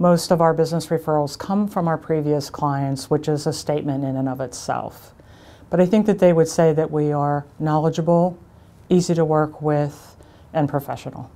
most of our business referrals come from our previous clients, which is a statement in and of itself. But I think that they would say that we are knowledgeable, easy to work with, and professional.